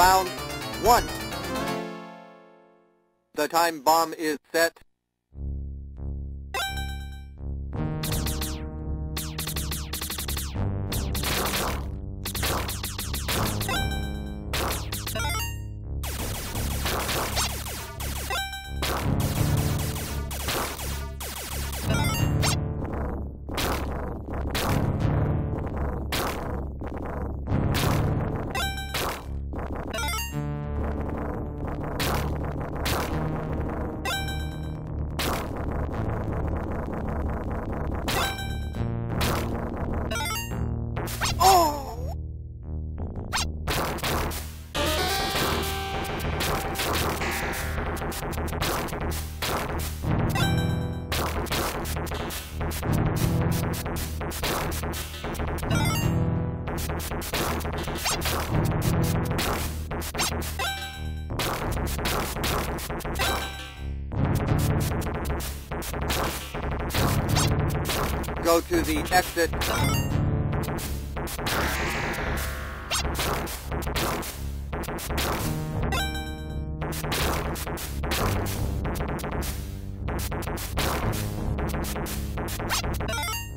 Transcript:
Round one. The time bomb is set. Go to the exit. Thank you